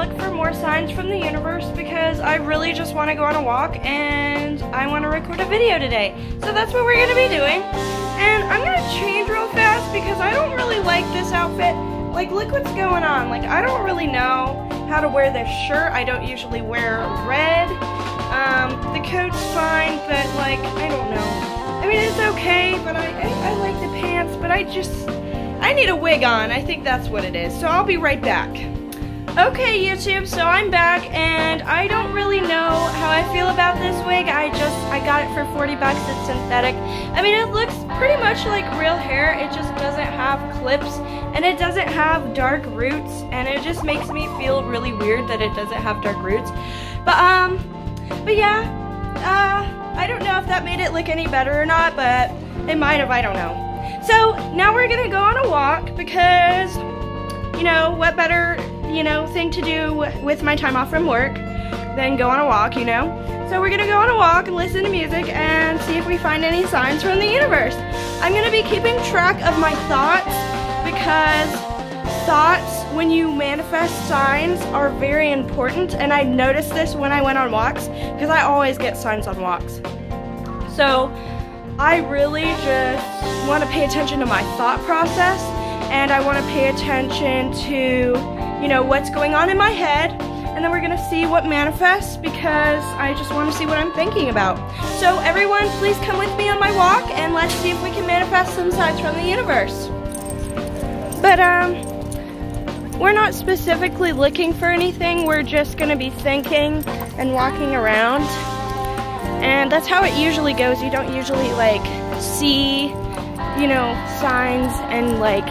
look for more signs from the universe because I really just want to go on a walk and I want to record a video today. So that's what we're going to be doing. And I'm going to change real fast because I don't really like this outfit. Like, look what's going on. Like, I don't really know how to wear this shirt. I don't usually wear red. Um, the coat's fine, but like, I don't know. I mean, it's okay, but I, I, I like the pants, but I just, I need a wig on. I think that's what it is. So I'll be right back. Okay, YouTube, so I'm back, and I don't really know how I feel about this wig. I just, I got it for 40 bucks. It's synthetic. I mean, it looks pretty much like real hair. It just doesn't have clips, and it doesn't have dark roots, and it just makes me feel really weird that it doesn't have dark roots. But, um, but yeah, uh, I don't know if that made it look any better or not, but it might have, I don't know. So now we're gonna go on a walk because, you know, what better, you know, thing to do with my time off from work than go on a walk, you know? So we're gonna go on a walk and listen to music and see if we find any signs from the universe. I'm gonna be keeping track of my thoughts because thoughts, when you manifest signs, are very important. And I noticed this when I went on walks because I always get signs on walks. So I really just want to pay attention to my thought process and I want to pay attention to, you know, what's going on in my head. And then we're to see what manifests because I just want to see what I'm thinking about. So everyone, please come with me on my walk and let's see if we can manifest some signs from the universe. But, um, we're not specifically looking for anything. We're just to be thinking and walking around. And that's how it usually goes. You don't usually like see, you know, signs and like,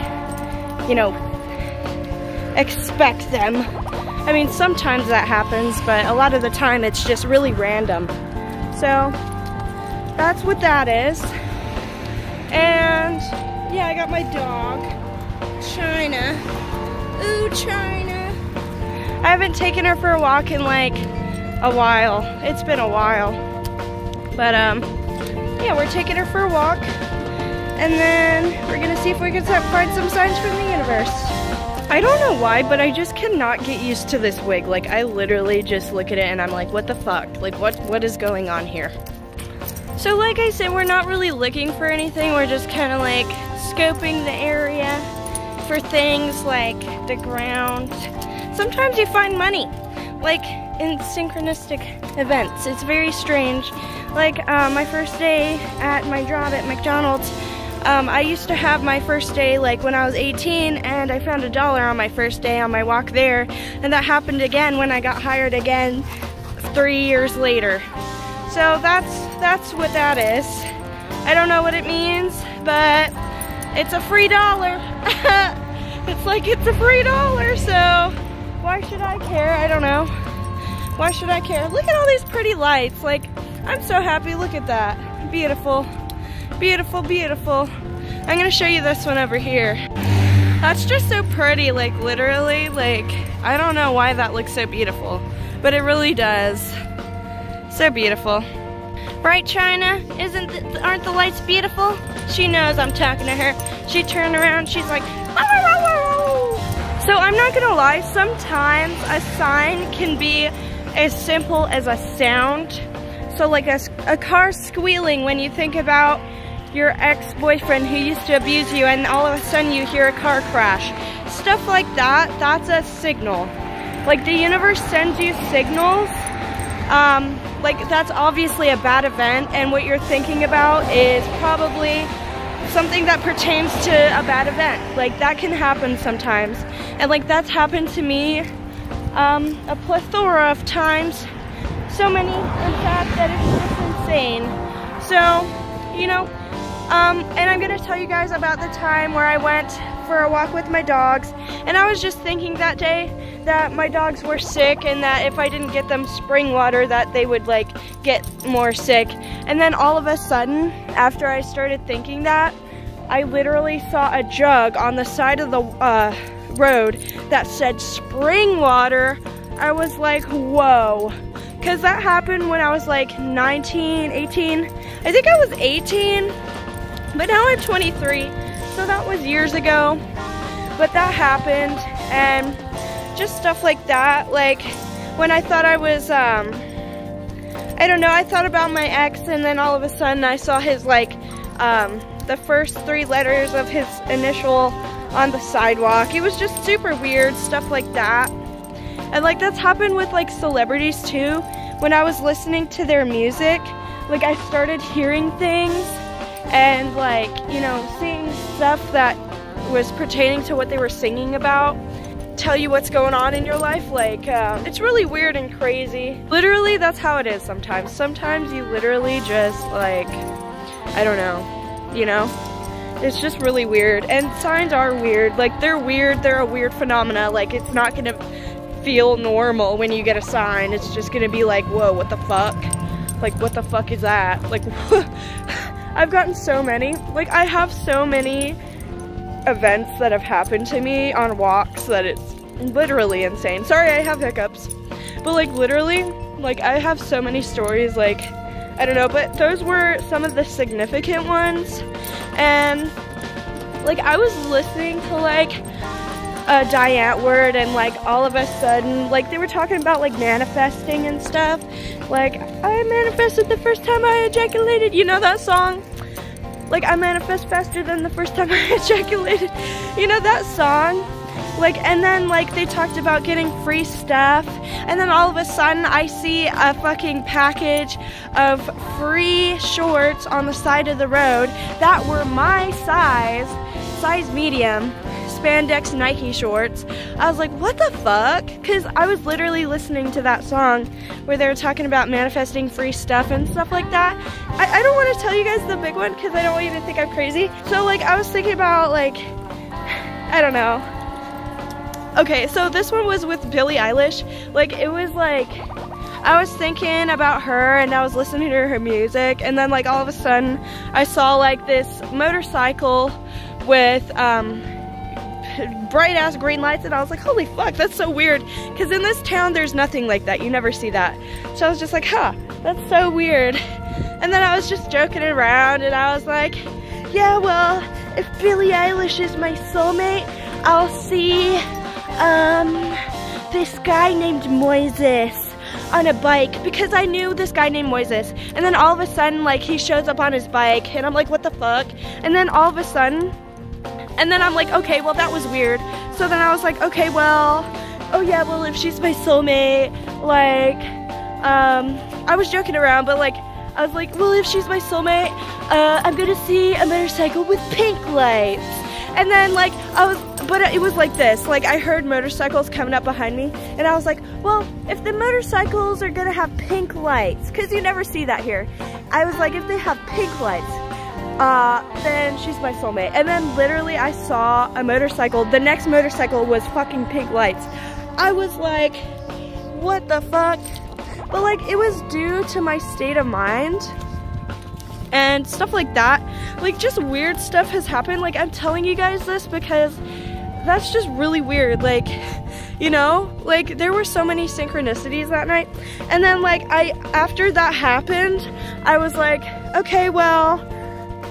you know, expect them. I mean, sometimes that happens, but a lot of the time it's just really random. So that's what that is. And yeah, I got my dog, China. Ooh, China. I haven't taken her for a walk in like a while. It's been a while. But um, yeah, we're taking her for a walk. And then we're gonna see if we can find some signs from the universe. I don't know why, but I just cannot get used to this wig. Like I literally just look at it and I'm like, what the fuck? Like what what is going on here? So like I said, we're not really looking for anything. We're just kind of like scoping the area for things like the ground. Sometimes you find money, like in synchronistic events. It's very strange like uh, my first day at my job at McDonald's, um, I used to have my first day like when I was 18 and I found a dollar on my first day on my walk there and that happened again when I got hired again three years later. So that's that's what that is. I don't know what it means, but it's a free dollar. it's like it's a free dollar, so why should I care? I don't know. Why should I care? Look at all these pretty lights. Like I'm so happy, look at that. Beautiful, beautiful, beautiful. I'm gonna show you this one over here. That's just so pretty, like literally, like, I don't know why that looks so beautiful, but it really does. So beautiful. Right, China? Isn't the, aren't the lights beautiful? She knows I'm talking to her. She turned around, she's like, so I'm not gonna lie, sometimes a sign can be as simple as a sound so like a, a car squealing when you think about your ex-boyfriend who used to abuse you and all of a sudden you hear a car crash. Stuff like that, that's a signal. Like the universe sends you signals. Um, like that's obviously a bad event and what you're thinking about is probably something that pertains to a bad event. Like that can happen sometimes. And like that's happened to me um, a plethora of times so many, in fact, that it's just insane. So, you know, um, and I'm gonna tell you guys about the time where I went for a walk with my dogs, and I was just thinking that day that my dogs were sick and that if I didn't get them spring water that they would like get more sick. And then all of a sudden, after I started thinking that, I literally saw a jug on the side of the uh, road that said spring water. I was like, whoa. Because that happened when I was like 19, 18. I think I was 18, but now I'm 23. So that was years ago. But that happened and just stuff like that. Like when I thought I was, um, I don't know, I thought about my ex and then all of a sudden I saw his like, um, the first three letters of his initial on the sidewalk. It was just super weird, stuff like that. And like that's happened with like celebrities too. When I was listening to their music, like I started hearing things and like, you know, seeing stuff that was pertaining to what they were singing about tell you what's going on in your life. Like, uh, it's really weird and crazy. Literally, that's how it is sometimes. Sometimes you literally just, like, I don't know, you know? It's just really weird. And signs are weird. Like, they're weird. They're a weird phenomena. Like, it's not gonna feel normal when you get a sign. It's just gonna be like, whoa, what the fuck? Like, what the fuck is that? Like, I've gotten so many. Like, I have so many events that have happened to me on walks that it's literally insane. Sorry, I have hiccups. But like literally, like I have so many stories like I don't know, but those were some of the significant ones. And like I was listening to like a Diane word and like all of a sudden like they were talking about like manifesting and stuff. Like I manifested the first time I ejaculated. You know that song? Like I manifest faster than the first time I ejaculated. You know that song? Like, and then like they talked about getting free stuff, and then all of a sudden I see a fucking package of free shorts on the side of the road that were my size, size medium, spandex Nike shorts. I was like, what the fuck? Because I was literally listening to that song where they were talking about manifesting free stuff and stuff like that. I, I don't want to tell you guys the big one because I don't want you to think I'm crazy. So like I was thinking about like, I don't know. Okay, so this one was with Billie Eilish. Like it was like, I was thinking about her and I was listening to her music and then like all of a sudden I saw like this motorcycle with um, bright ass green lights and I was like, holy fuck, that's so weird. Because in this town, there's nothing like that. You never see that. So I was just like, huh, that's so weird. And then I was just joking around and I was like, yeah, well, if Billie Eilish is my soulmate, I'll see um, this guy named Moises on a bike because I knew this guy named Moises. And then all of a sudden, like, he shows up on his bike and I'm like, what the fuck? And then all of a sudden, and then I'm like, okay, well, that was weird. So then I was like, okay, well, oh yeah, well, if she's my soulmate, like, um, I was joking around, but like, I was like, well, if she's my soulmate, uh, I'm gonna see a motorcycle with pink lights. And then like, I was, but it was like this, like I heard motorcycles coming up behind me and I was like, well, if the motorcycles are gonna have pink lights, cause you never see that here. I was like, if they have pink lights, uh, then she's my soulmate. And then literally I saw a motorcycle. The next motorcycle was fucking pink lights. I was like, what the fuck? But like, it was due to my state of mind and stuff like that. Like, just weird stuff has happened. Like, I'm telling you guys this because that's just really weird. Like, you know, like there were so many synchronicities that night. And then like I after that happened, I was like, okay, well,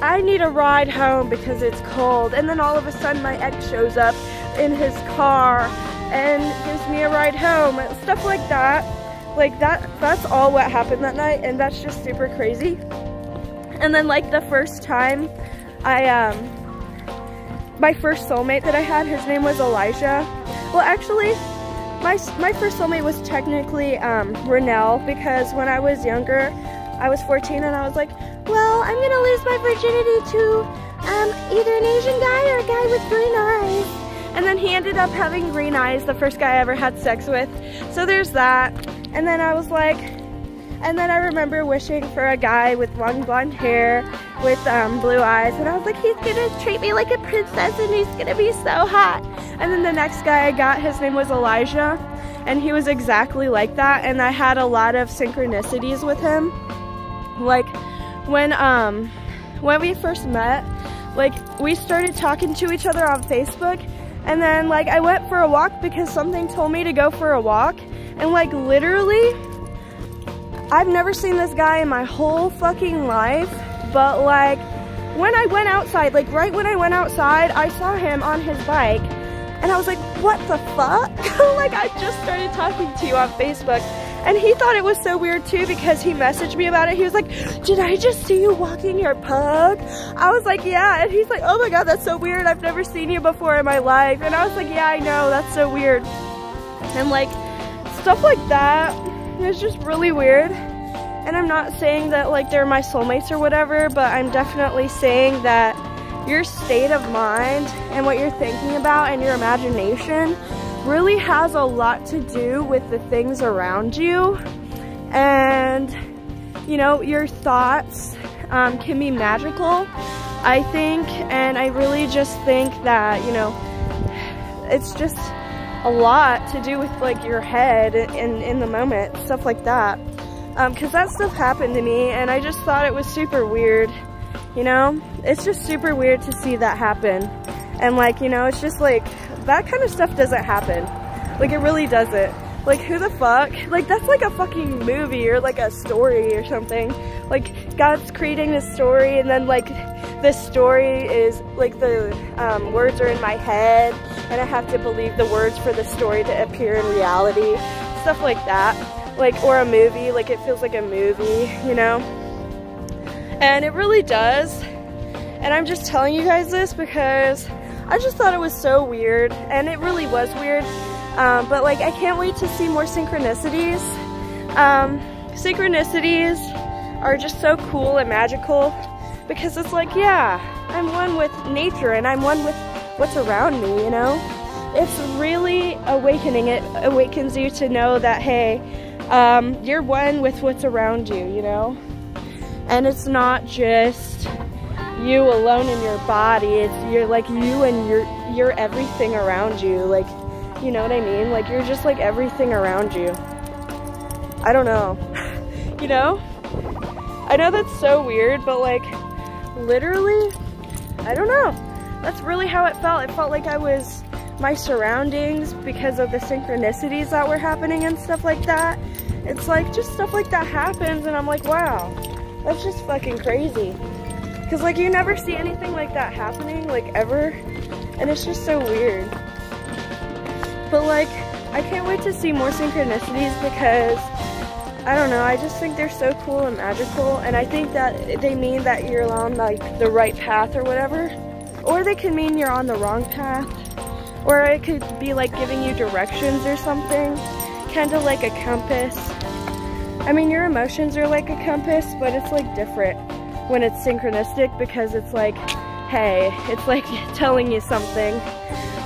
I need a ride home because it's cold. And then all of a sudden my ex shows up in his car and gives me a ride home. Stuff like that. Like that that's all what happened that night and that's just super crazy. And then like the first time I um my first soulmate that I had, his name was Elijah. Well actually my, my first soulmate was technically um, Renell because when I was younger, I was 14 and I was like, well, I'm gonna lose my virginity to um, either an Asian guy or a guy with green eyes. And then he ended up having green eyes, the first guy I ever had sex with. So there's that. And then I was like, and then I remember wishing for a guy with long blonde hair with um, blue eyes. And I was like, he's gonna treat me like a princess and he's gonna be so hot. And then the next guy I got, his name was Elijah. And he was exactly like that. And I had a lot of synchronicities with him. Like, when um when we first met, like we started talking to each other on Facebook and then like I went for a walk because something told me to go for a walk and like literally I've never seen this guy in my whole fucking life, but like when I went outside, like right when I went outside, I saw him on his bike and I was like, what the fuck? like I just started talking to you on Facebook and he thought it was so weird too because he messaged me about it. He was like, did I just see you walking your pug? I was like, yeah. And he's like, oh my God, that's so weird. I've never seen you before in my life. And I was like, yeah, I know, that's so weird. And like, stuff like that is just really weird. And I'm not saying that like they're my soulmates or whatever, but I'm definitely saying that your state of mind and what you're thinking about and your imagination really has a lot to do with the things around you. And, you know, your thoughts um, can be magical, I think. And I really just think that, you know, it's just a lot to do with like your head in, in the moment, stuff like that. Because um, that stuff happened to me and I just thought it was super weird. You know, it's just super weird to see that happen. And like, you know, it's just like, that kind of stuff doesn't happen. Like it really doesn't. Like who the fuck? Like that's like a fucking movie or like a story or something. Like God's creating this story and then like this story is like the um, words are in my head and I have to believe the words for the story to appear in reality. Stuff like that. Like or a movie, like it feels like a movie, you know? And it really does. And I'm just telling you guys this because I just thought it was so weird, and it really was weird. Um, but like, I can't wait to see more synchronicities. Um, synchronicities are just so cool and magical because it's like, yeah, I'm one with nature and I'm one with what's around me, you know? It's really awakening. It awakens you to know that, hey, um, you're one with what's around you, you know? And it's not just you alone in your body. It's you're like you and your you're everything around you. Like, you know what I mean? Like you're just like everything around you. I don't know. you know? I know that's so weird, but like literally, I don't know. That's really how it felt. It felt like I was my surroundings because of the synchronicities that were happening and stuff like that. It's like just stuff like that happens and I'm like, wow, that's just fucking crazy. Because, like, you never see anything like that happening, like, ever. And it's just so weird. But, like, I can't wait to see more synchronicities because, I don't know, I just think they're so cool and magical. And I think that they mean that you're on, like, the right path or whatever. Or they could mean you're on the wrong path. Or it could be, like, giving you directions or something. Kind of like a compass. I mean, your emotions are like a compass, but it's, like, different when it's synchronistic because it's like, hey, it's like telling you something.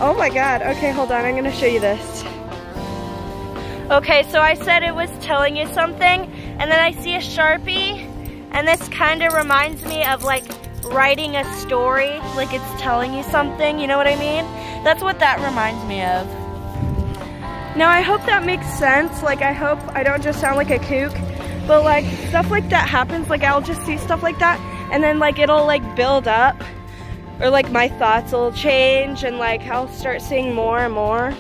Oh my god, okay, hold on, I'm gonna show you this. Okay, so I said it was telling you something, and then I see a Sharpie, and this kind of reminds me of like writing a story, like it's telling you something, you know what I mean? That's what that reminds me of. Now I hope that makes sense, like I hope I don't just sound like a kook, but like stuff like that happens, like I'll just see stuff like that and then like it'll like build up or like my thoughts will change and like I'll start seeing more and more.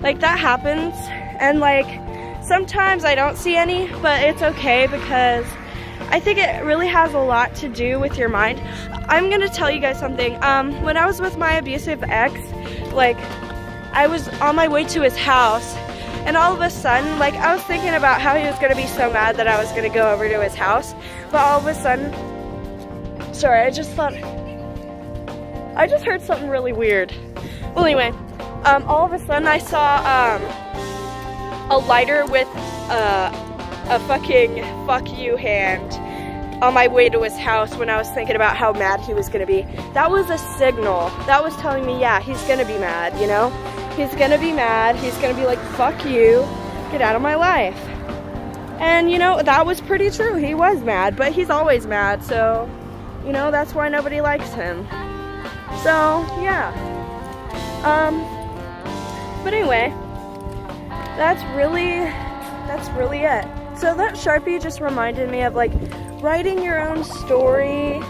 Like that happens and like sometimes I don't see any, but it's okay because I think it really has a lot to do with your mind. I'm gonna tell you guys something. Um, when I was with my abusive ex, like I was on my way to his house and all of a sudden, like I was thinking about how he was gonna be so mad that I was gonna go over to his house. But all of a sudden, sorry, I just thought, I just heard something really weird. Well, anyway, um, all of a sudden I saw um, a lighter with uh, a fucking fuck you hand on my way to his house when I was thinking about how mad he was gonna be. That was a signal. That was telling me, yeah, he's gonna be mad, you know? He's gonna be mad. He's gonna be like, fuck you, get out of my life. And you know, that was pretty true. He was mad, but he's always mad. So, you know, that's why nobody likes him. So, yeah. Um, but anyway, that's really, that's really it. So that Sharpie just reminded me of like writing your own story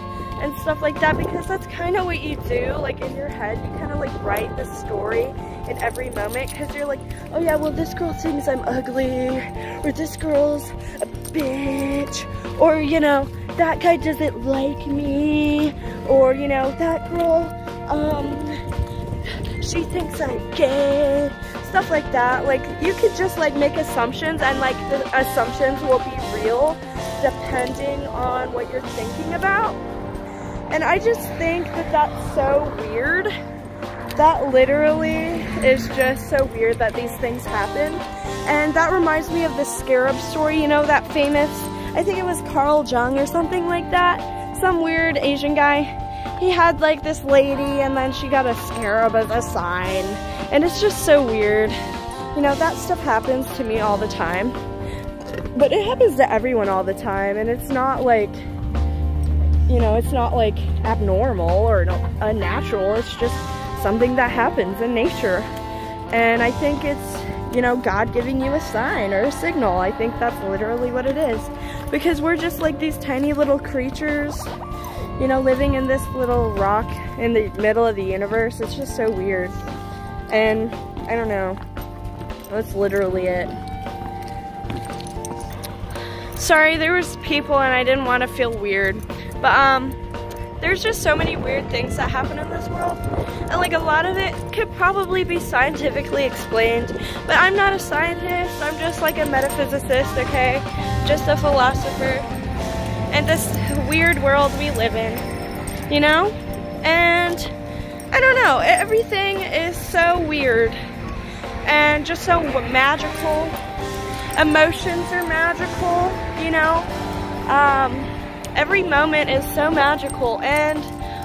and stuff like that because that's kind of what you do like in your head you kind of like write the story in every moment because you're like oh yeah well this girl thinks I'm ugly or this girl's a bitch or you know that guy doesn't like me or you know that girl um she thinks I'm gay, stuff like that. Like you could just like make assumptions and like the assumptions will be real depending on what you're thinking about. And I just think that that's so weird. That literally is just so weird that these things happen. And that reminds me of the scarab story, you know, that famous, I think it was Carl Jung or something like that. Some weird Asian guy. He had like this lady and then she got a scarab as a sign. And it's just so weird. You know, that stuff happens to me all the time. But it happens to everyone all the time and it's not like, you know, it's not like abnormal or unnatural. It's just something that happens in nature. And I think it's, you know, God giving you a sign or a signal. I think that's literally what it is. Because we're just like these tiny little creatures, you know, living in this little rock in the middle of the universe. It's just so weird. And I don't know. That's literally it. Sorry, there was people and I didn't want to feel weird. But um there's just so many weird things that happen in this world. And like a lot of it could probably be scientifically explained. But I'm not a scientist, I'm just like a metaphysicist, okay? Just a philosopher. And this weird world we live in, you know? And I don't know, everything is so weird and just so magical. Emotions are magical, you know? Um, every moment is so magical and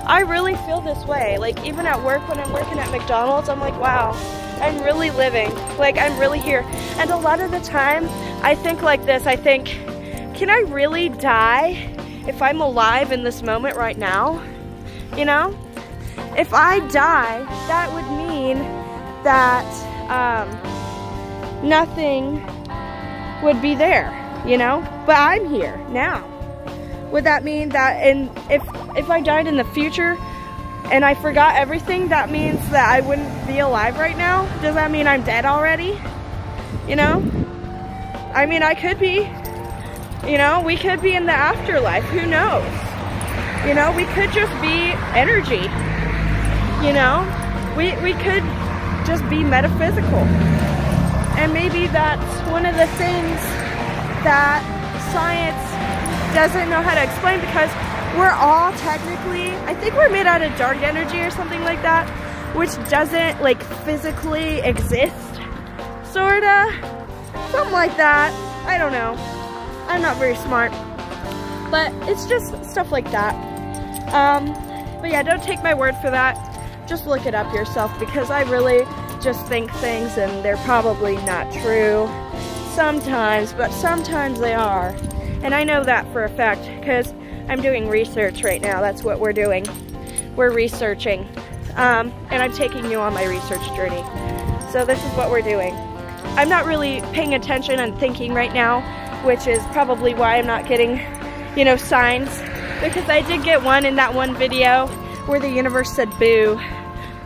I really feel this way. Like even at work when I'm working at McDonald's, I'm like, wow, I'm really living. Like I'm really here. And a lot of the time, I think like this. I think, can I really die if I'm alive in this moment right now? You know? If I die, that would mean that um, nothing would be there, you know? But I'm here now would that mean that in if if I died in the future and I forgot everything, that means that I wouldn't be alive right now? Does that mean I'm dead already? You know? I mean, I could be. You know, we could be in the afterlife. Who knows? You know, we could just be energy. You know? We, we could just be metaphysical. And maybe that's one of the things that science doesn't know how to explain because we're all technically, I think we're made out of dark energy or something like that, which doesn't like physically exist, sorta, something like that. I don't know. I'm not very smart, but it's just stuff like that. Um, but yeah, don't take my word for that. Just look it up yourself because I really just think things and they're probably not true sometimes, but sometimes they are. And I know that for a fact because I'm doing research right now. That's what we're doing. We're researching. Um, and I'm taking you on my research journey. So this is what we're doing. I'm not really paying attention and thinking right now, which is probably why I'm not getting, you know, signs. Because I did get one in that one video where the universe said boo.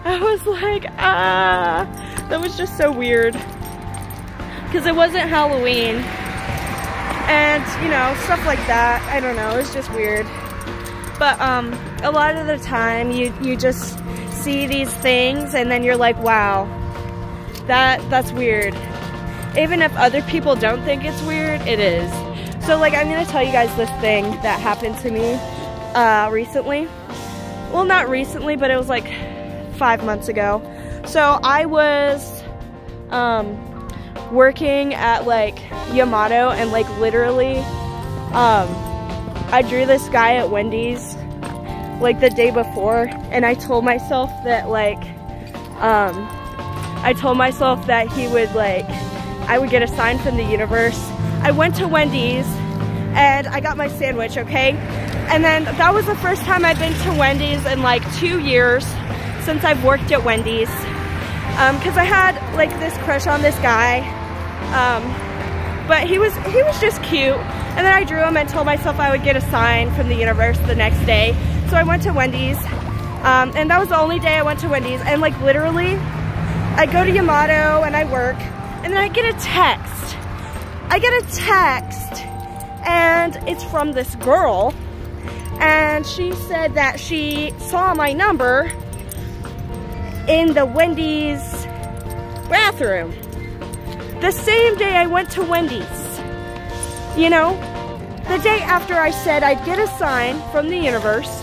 I was like, ah, that was just so weird. Because it wasn't Halloween and you know stuff like that. I don't know. It's just weird. But um a lot of the time you you just see these things and then you're like wow that that's weird. Even if other people don't think it's weird it is. So like i'm gonna tell you guys this thing that happened to me uh recently. Well not recently but it was like five months ago. So i was um working at like Yamato and like literally um I drew this guy at Wendy's like the day before and I told myself that like um I told myself that he would like I would get a sign from the universe. I went to Wendy's and I got my sandwich, okay? And then that was the first time I'd been to Wendy's in like two years since I've worked at Wendy's. Um, cause I had like this crush on this guy. Um, but he was he was just cute. And then I drew him and told myself I would get a sign from the universe the next day. So I went to Wendy's. Um, and that was the only day I went to Wendy's. And like literally, I go to Yamato and I work. And then I get a text. I get a text and it's from this girl. And she said that she saw my number in the Wendy's bathroom. The same day I went to Wendy's. You know, the day after I said I'd get a sign from the universe,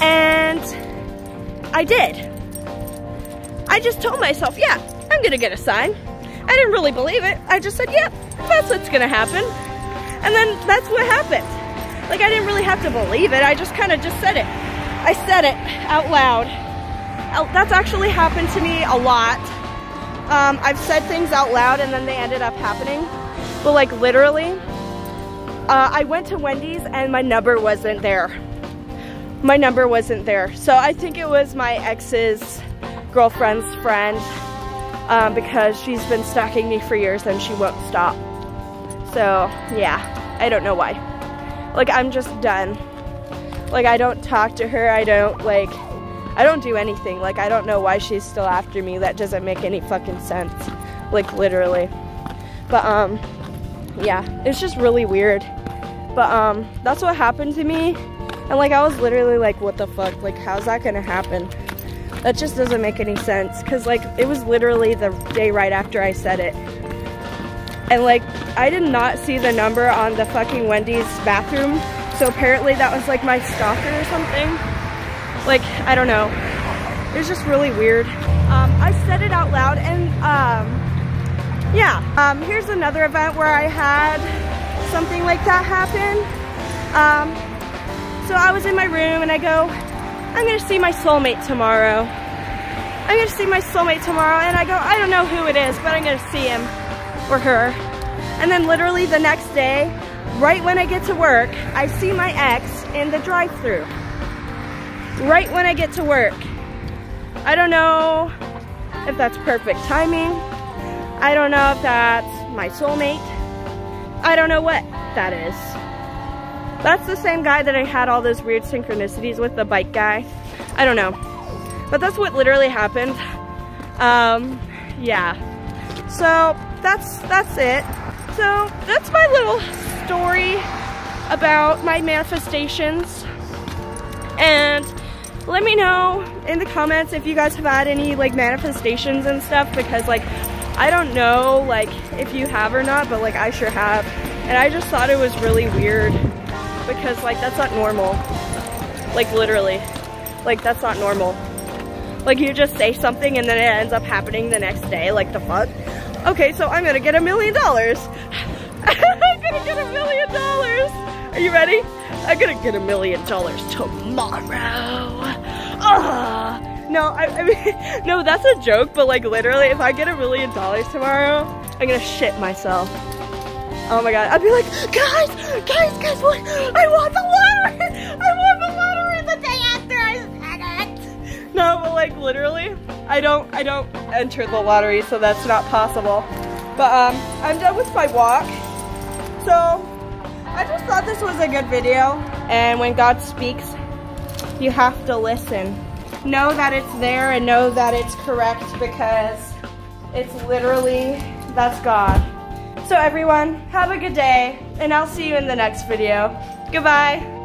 and I did. I just told myself, yeah, I'm gonna get a sign. I didn't really believe it. I just said, yeah, that's what's gonna happen. And then that's what happened. Like I didn't really have to believe it. I just kind of just said it. I said it out loud. That's actually happened to me a lot. Um, I've said things out loud and then they ended up happening. But like literally, uh, I went to Wendy's and my number wasn't there. My number wasn't there. So I think it was my ex's girlfriend's friend um, because she's been stalking me for years and she won't stop. So yeah, I don't know why. Like I'm just done. Like I don't talk to her. I don't like, I don't do anything. Like I don't know why she's still after me. That doesn't make any fucking sense. Like literally. But um, yeah, it's just really weird. But um, that's what happened to me. And like I was literally like, what the fuck? Like how's that gonna happen? That just doesn't make any sense. Cause like it was literally the day right after I said it. And like I did not see the number on the fucking Wendy's bathroom. So apparently that was like my stalker or something. Like, I don't know. It was just really weird. Um, I said it out loud and um, yeah. Um, here's another event where I had something like that happen. Um, so I was in my room and I go, I'm gonna see my soulmate tomorrow. I'm gonna see my soulmate tomorrow and I go, I don't know who it is, but I'm gonna see him or her. And then literally the next day, right when I get to work, I see my ex in the drive-through. Right when I get to work. I don't know if that's perfect timing. I don't know if that's my soulmate. I don't know what that is. That's the same guy that I had all those weird synchronicities with, the bike guy. I don't know. But that's what literally happened. Um, yeah. So that's that's it. So that's my little story about my manifestations. And let me know in the comments if you guys have had any like manifestations and stuff because like I don't know like if you have or not, but like I sure have. And I just thought it was really weird because like that's not normal. Like literally. Like that's not normal. Like you just say something and then it ends up happening the next day. Like the fuck? Okay, so I'm gonna get a million dollars. I'm gonna get a million dollars. Are you ready? I'm gonna get a million dollars tomorrow. Ah. No, I, I mean, no, that's a joke, but like literally, if I get a million dollars tomorrow, I'm gonna shit myself. Oh my god, I'd be like, guys, guys, guys, what? I want the lottery! I want the lottery the day after I said it! No, but like literally, I don't, I don't enter the lottery, so that's not possible. But um, I'm done with my walk. So, I just thought this was a good video. And when God speaks, you have to listen. Know that it's there and know that it's correct because it's literally, that's God. So everyone, have a good day, and I'll see you in the next video. Goodbye.